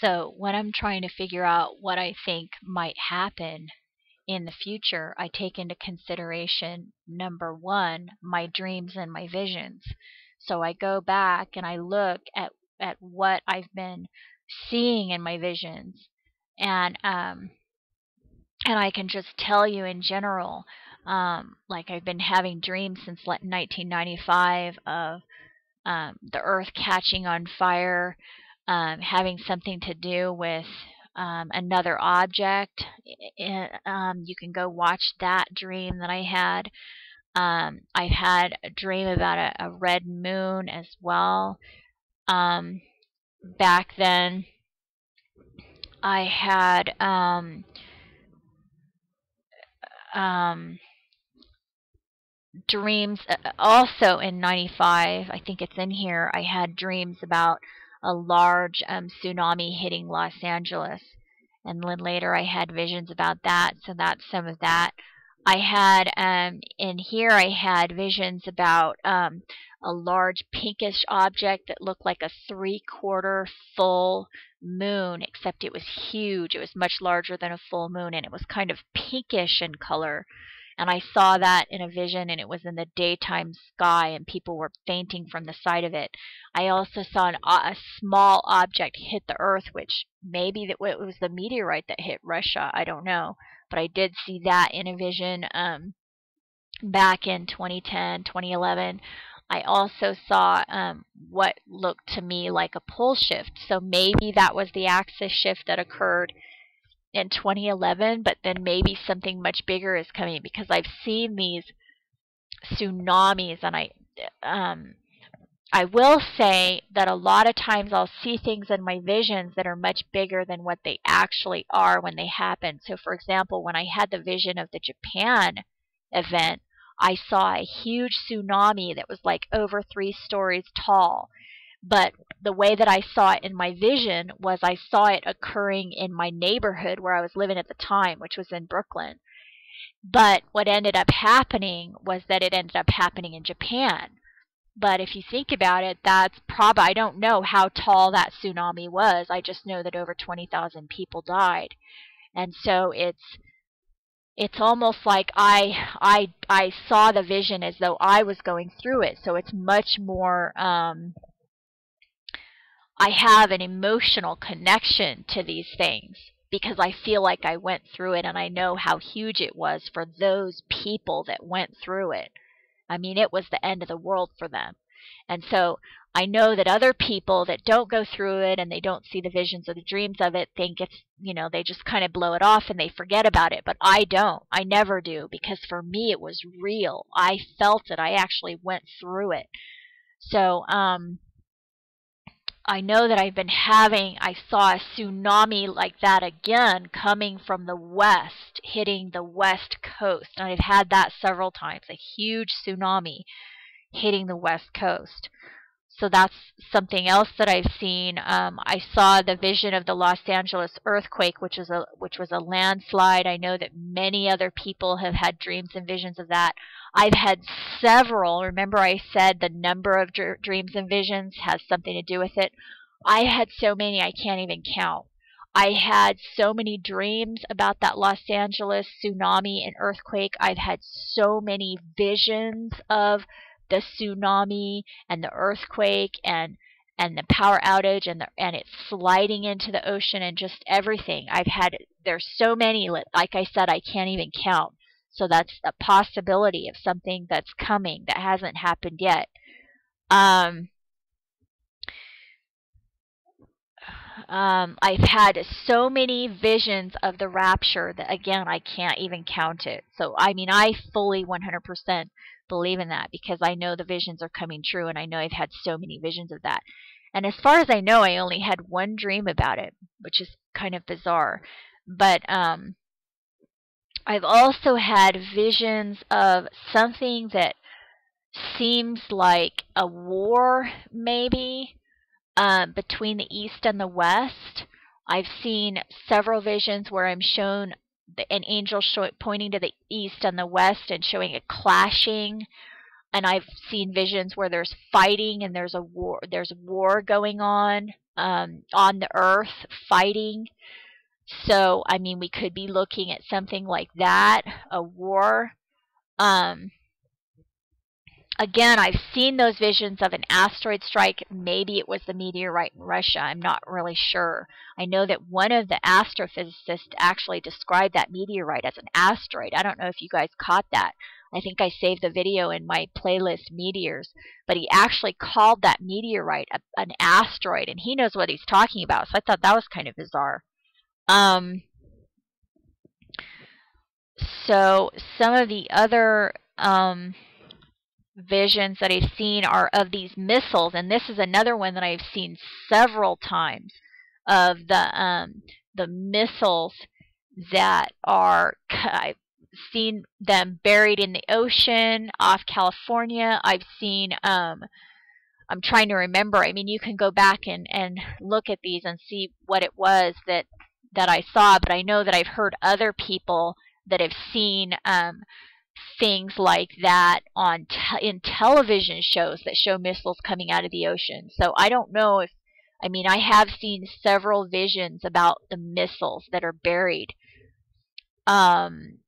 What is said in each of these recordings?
So when I'm trying to figure out what I think might happen in the future, I take into consideration number one, my dreams and my visions. So I go back and I look at, at what I've been seeing in my visions and um, and I can just tell you in general, um, like I've been having dreams since 1995 of um, the earth catching on fire, um, having something to do with um, another object. Um, you can go watch that dream that I had. Um, I've had a dream about a, a red moon as well. Um, back then, I had um, dreams uh, also in 95 i think it's in here i had dreams about a large um, tsunami hitting los angeles. And then later i had visions about that so that's some of that. I had um, in here i had visions about um, a large pinkish object that looked like a three quarter full moon except it was huge. It was much larger than a full moon and it was kind of pinkish in color and I saw that in a vision, and it was in the daytime sky, and people were fainting from the sight of it. I also saw an, a small object hit the Earth, which maybe it was the meteorite that hit Russia. I don't know, but I did see that in a vision um, back in 2010, 2011. I also saw um, what looked to me like a pole shift. So maybe that was the axis shift that occurred in 2011, but then maybe something much bigger is coming because I've seen these tsunamis and I um, I will say that a lot of times I'll see things in my visions that are much bigger than what they actually are when they happen. So for example, when I had the vision of the Japan event, I saw a huge tsunami that was like over three stories tall but the way that I saw it in my vision was I saw it occurring in my neighborhood where I was living at the time, which was in Brooklyn. But what ended up happening was that it ended up happening in Japan. But if you think about it, that's probably, I don't know how tall that tsunami was. I just know that over 20,000 people died. And so it's, it's almost like I, I, I saw the vision as though I was going through it. So it's much more, um, I have an emotional connection to these things because I feel like I went through it and I know how huge it was for those people that went through it. I mean, it was the end of the world for them. And so I know that other people that don't go through it and they don't see the visions or the dreams of it think it's, you know, they just kind of blow it off and they forget about it. But I don't. I never do because for me it was real. I felt it. I actually went through it. So, um, I know that I've been having, I saw a tsunami like that again coming from the west, hitting the west coast. And I've had that several times, a huge tsunami hitting the west coast. So that's something else that I've seen. Um, I saw the vision of the Los Angeles earthquake, which was a which was a landslide. I know that many other people have had dreams and visions of that. I've had several. Remember, I said the number of dr dreams and visions has something to do with it. I had so many I can't even count. I had so many dreams about that Los Angeles tsunami and earthquake. I've had so many visions of the tsunami and the earthquake and and the power outage and the, and it's sliding into the ocean and just everything. I've had there's so many like I said I can't even count. So that's a possibility of something that's coming that hasn't happened yet. Um, um, I've had so many visions of the rapture that again I can't even count it. So I mean I fully 100% believe in that because I know the visions are coming true and I know I've had so many visions of that. And as far as I know, I only had one dream about it, which is kind of bizarre. But um, I've also had visions of something that seems like a war, maybe, uh, between the East and the West. I've seen several visions where I'm shown an angel show, pointing to the east and the west and showing it clashing. And I've seen visions where there's fighting and there's a war there's war going on. um, on the earth fighting. So, I mean, we could be looking at something like that, a war. Um, again, I've seen those visions of an asteroid strike. Maybe it was the meteorite in Russia. I'm not really sure. I know that one of the astrophysicists actually described that meteorite as an asteroid. I don't know if you guys caught that. I think I saved the video in my playlist Meteors, but he actually called that meteorite a, an asteroid, and he knows what he's talking about. So I thought that was kind of bizarre. Um, so some of the other um, visions that I've seen are of these missiles, and this is another one that I've seen several times of the um, the missiles that are I've seen them buried in the ocean off California. I've seen um, I'm trying to remember. I mean, you can go back and and look at these and see what it was that that I saw, but I know that I've heard other people that have seen um, things like that on te in television shows that show missiles coming out of the ocean. So I don't know if I mean I have seen several visions about the missiles that are buried. Um,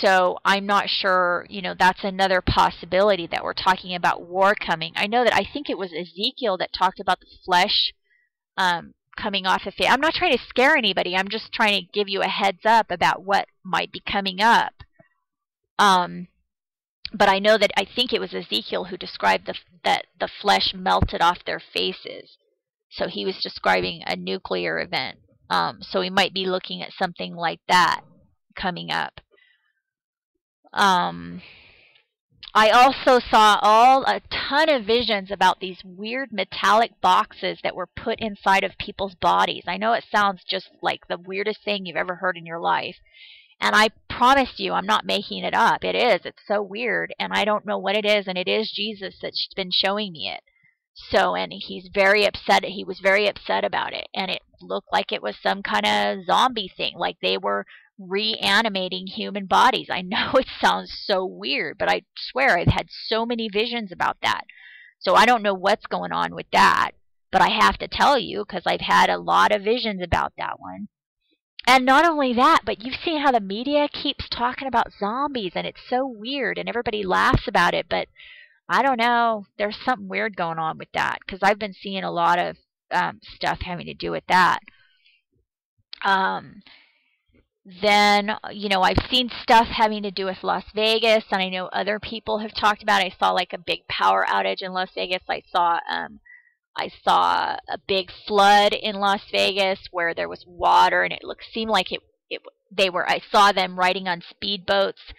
so I'm not sure, you know, that's another possibility that we're talking about war coming. I know that I think it was Ezekiel that talked about the flesh um, coming off of it. I'm not trying to scare anybody. I'm just trying to give you a heads up about what might be coming up. Um, but I know that I think it was Ezekiel who described the, that the flesh melted off their faces. So he was describing a nuclear event. Um, so we might be looking at something like that coming up. Um, I also saw all a ton of visions about these weird metallic boxes that were put inside of people's bodies. I know it sounds just like the weirdest thing you've ever heard in your life. And I promise you, I'm not making it up. It is. It's so weird. And I don't know what it is. And it is Jesus that's been showing me it. So, and he's very upset. He was very upset about it. And it looked like it was some kind of zombie thing. Like they were reanimating human bodies. I know it sounds so weird, but I swear I've had so many visions about that. So I don't know what's going on with that, but I have to tell you because I've had a lot of visions about that one. And not only that, but you've seen how the media keeps talking about zombies and it's so weird and everybody laughs about it, but I don't know. There's something weird going on with that because I've been seeing a lot of um, stuff having to do with that. Um, then, you know, I've seen stuff having to do with Las Vegas, and I know other people have talked about it. I saw like a big power outage in Las Vegas. I saw um, I saw a big flood in Las Vegas where there was water, and it looked seemed like it it they were. I saw them riding on speedboats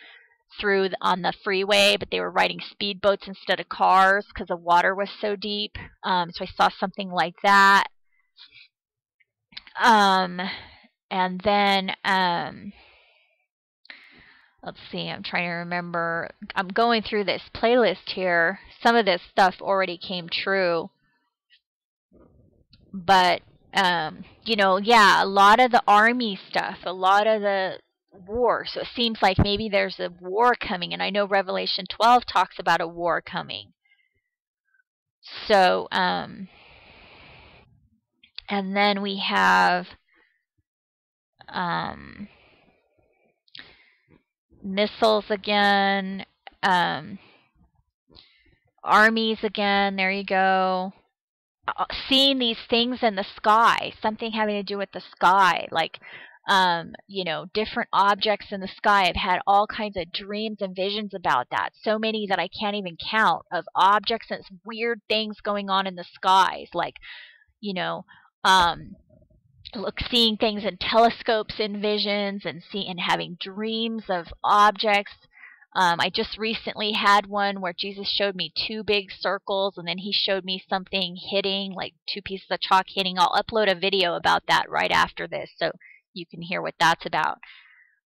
through the, on the freeway, but they were riding speedboats instead of cars because the water was so deep. Um, so I saw something like that. Um, and then um, let's see i'm trying to remember i'm going through this playlist here some of this stuff already came true but um, you know yeah a lot of the army stuff a lot of the war so it seems like maybe there's a war coming and i know revelation 12 talks about a war coming so um and then we have um, missiles again, um, armies again. There you go. Uh, seeing these things in the sky, something having to do with the sky, like um, you know, different objects in the sky. I've had all kinds of dreams and visions about that. So many that I can't even count of objects and weird things going on in the skies, like you know, um, look seeing things in telescopes in visions and see and having dreams of objects um, I just recently had one where Jesus showed me two big circles and then he showed me something hitting, like two pieces of chalk hitting. I'll upload a video about that right after this so you can hear what that's about.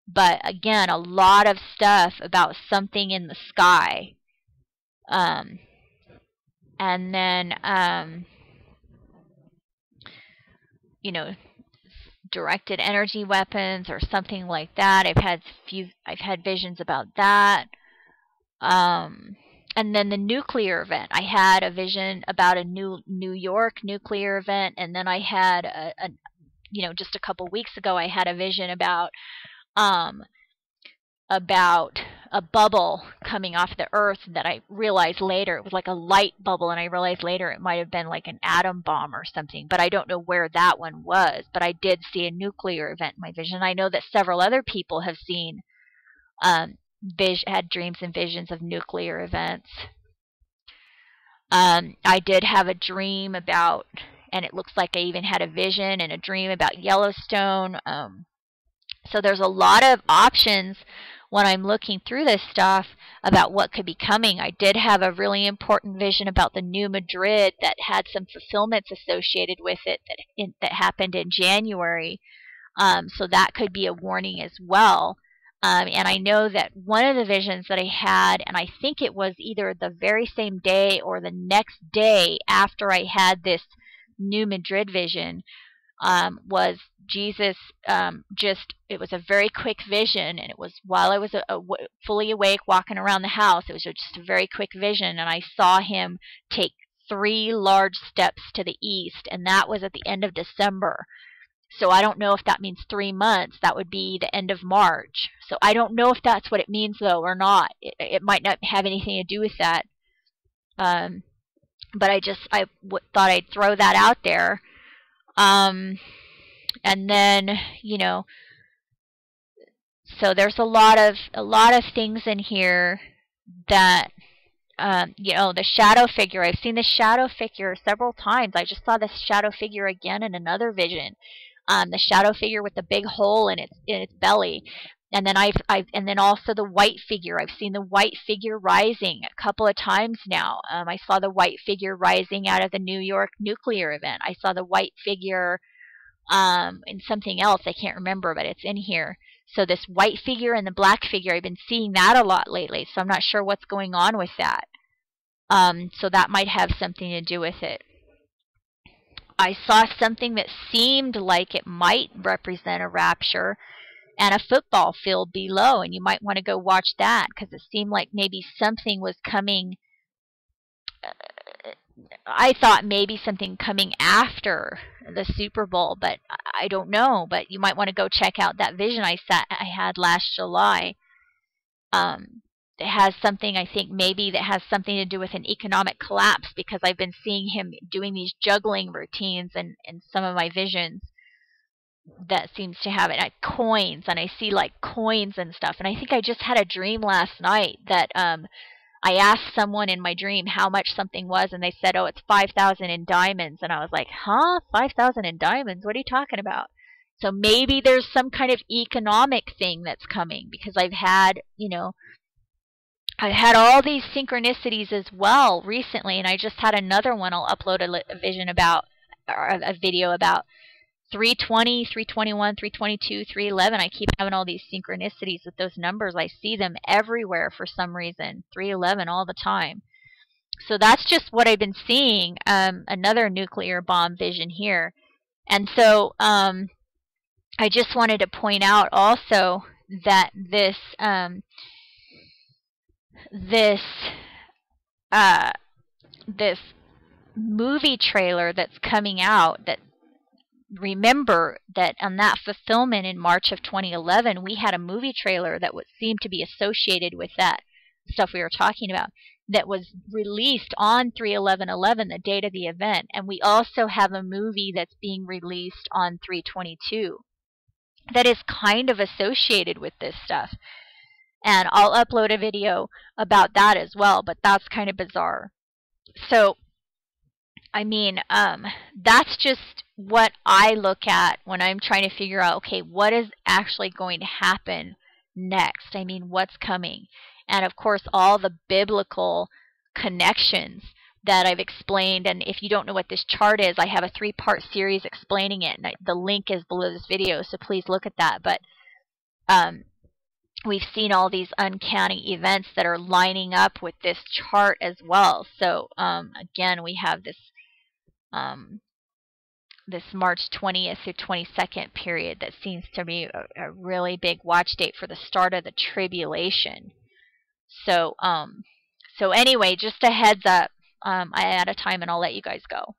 But again, a lot of stuff about something in the sky. Um, and then, um, you know, directed energy weapons or something like that. I've had few I've had visions about that. Um and then the nuclear event. I had a vision about a new New York nuclear event, and then I had a, a you know just a couple weeks ago I had a vision about um, about a bubble coming off the earth that I realized later it was like a light bubble and I realized later it might have been like an atom bomb or something but I don't know where that one was but I did see a nuclear event in my vision. I know that several other people have seen um, vis- had dreams and visions of nuclear events. Um, I did have a dream about and it looks like I even had a vision and a dream about Yellowstone um, so there's a lot of options when I'm looking through this stuff about what could be coming. I did have a really important vision about the new Madrid that had some fulfillments associated with it that in, that happened in January. Um, so that could be a warning as well. Um, and I know that one of the visions that I had, and I think it was either the very same day or the next day after I had this new Madrid vision, um, was Jesus um, just, it was a very quick vision, and it was while I was a, a, fully awake walking around the house. It was just a very quick vision, and I saw him take three large steps to the east, and that was at the end of December. So I don't know if that means three months. That would be the end of March. So I don't know if that's what it means, though, or not. It, it might not have anything to do with that. Um, but I just I w- thought I'd throw that out there. Um, and then you know so there's a lot of a lot of things in here that um, you know the shadow figure. I've seen the shadow figure several times. I just saw this shadow figure again in another vision. Um, the shadow figure with the big hole in its in its belly and then I've, I've and then also the white figure. I've seen the white figure rising a couple of times now. Um, I saw the white figure rising out of the New York nuclear event. I saw the white figure um, and something else I can't remember, but it's in here. So this white figure and the black figure, I've been seeing that a lot lately. So I'm not sure what's going on with that. Um, so that might have something to do with it. I saw something that seemed like it might represent a rapture and a football field below, and you might want to go watch that because it seemed like maybe something was coming. Uh, I thought maybe something coming after the Super Bowl, but I don't know. But you might want to go check out that vision I sat I had last July. Um, it has something I think maybe that has something to do with an economic collapse because I've been seeing him doing these juggling routines and in, in some of my visions that seems to have it like coins and I see like coins and stuff and I think I just had a dream last night that um I asked someone in my dream how much something was, and they said, "Oh, it's five thousand in diamonds." And I was like, "Huh? Five thousand in diamonds? What are you talking about?" So maybe there's some kind of economic thing that's coming because I've had, you know, I've had all these synchronicities as well recently, and I just had another one. I'll upload a, li- a vision about, or a video about 320, 321, 322, 311. I keep having all these synchronicities with those numbers. I see them everywhere for some reason. 311 all the time. So that's just what I've been seeing. Um, another nuclear bomb vision here. And so um, I just wanted to point out also that this um, this uh, this movie trailer that's coming out that remember that on that fulfillment in March of 2011, we had a movie trailer that would seem to be associated with that stuff we were talking about that was released on 31111 the date of the event. And we also have a movie that's being released on 322 that is kind of associated with this stuff. And I'll upload a video about that as well but that's kind of bizarre. So I mean um, that's just what I look at when I'm trying to figure out, okay, what is actually going to happen next? I mean, what's coming? And of course, all the biblical connections that I've explained. And if you don't know what this chart is, I have a three part series explaining it. And I, the link is below this video, so please look at that. But um, we've seen all these uncanny events that are lining up with this chart as well. So um, again, we have this um, this March 20th through 22nd period that seems to be a, a, really big watch date for the start of the tribulation. So, um, So anyway, just a heads up. Um, I am out of time, and I'll let you guys go.